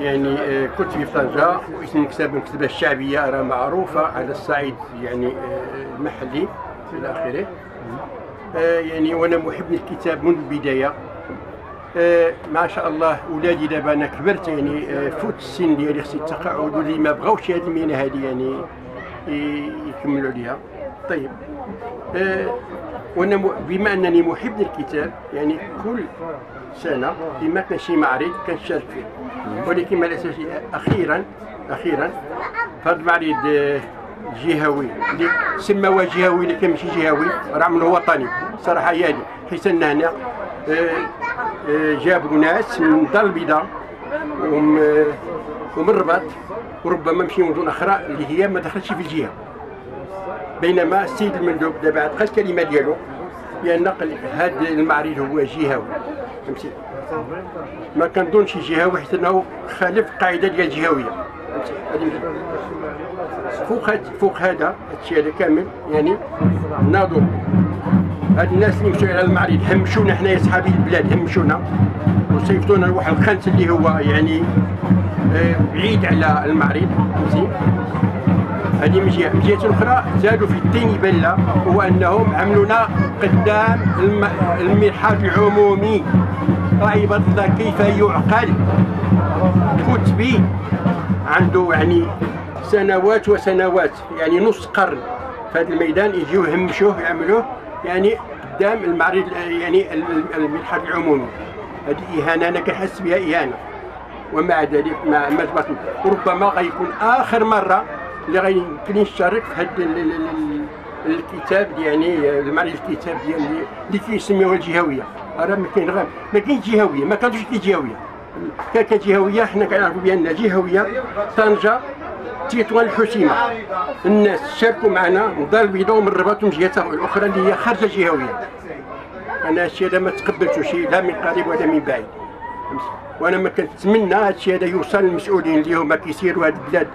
يعني آه، كنت في طنجة واسم الكتاب المكتبة الشعبية راه معروفة على الصعيد يعني آه، المحلي إلى آخره آه، يعني وأنا محب للكتاب منذ البداية. ما شاء الله ولادي دابا أنا كبرت يعني فوت السن ديالي خصني التقاعد واللي ما بغاوش هذه المهنة هذه يعني يكملوا ليها طيب. وأنا بما أنني محب للكتاب يعني كل سنة اما كان شي معرض كنشارك فيه. ولكن مع الاسف أخيرا أخيرا فهذا المعرض آه، جهوي. اللي سموه جهوي اللي كان ماشي جهوي راه عمله وطني. صراحة هذه. حيت ان هنا آه، آه، جابوا ناس من دار البيضاء وم- ومن الرباط. وربما مشي مدن أخرى اللي هي ما دخلتش في الجهة. بينما السيد المندوب دابا قال الكلمة ديالو بان هذا المعرض هو جهوي. فهمتي؟ ما كنظنش جهوي حيت أنه خالف القاعده ديال الجهويه. فوق هاد فوق هذا الشيء هذا كامل يعني ناضوا هاد الناس اللي مشوا على المعرض همشونا حنايا صحابي البلاد همشونا. وصيفطونا لواحد الخنس اللي هو يعني آه، بعيد على المعرض. فهمتي؟ هذه من جهه من جهه أخرى زادوا في الدين يبان لا هو أنهم عملونا قدام الم- المرحاض العمومي. عباد الله كيف يعقل؟ كتبي عنده يعني سنوات وسنوات يعني نص قرن في هذا الميدان يجيو يهمشوه يعملوه يعني قدام المعرض يعني ال- ال- المرحاض العمومي. هذه إهانة أنا كنحس بها إهانة. ومع ذلك ما ما ربما غيكون آخر مرة اللي غيمكن نشارك في هذا ال- ال- ال- الكتاب يعني المعرض الكتاب ديال اللي كيسميوها الجهوية. راه ما كاين غير ما كاينش جهوية ما كانتش كاين جهوية. كجهويه حنا كنعرفوا بأن جهوية طنجة تطوان الحسيمة. الناس شاركوا معنا من دار البيضاء ومن الرباط ومن جهه الأخرى اللي هي خارجة جهوية. أنا الشيء هذا ما تقبلتوش لا من قريب ولا من بعيد. وأنا ما كنتمنى هذا الشيء هذا يوصل للمسؤولين اللي هما كيسيروا هذه البلاد.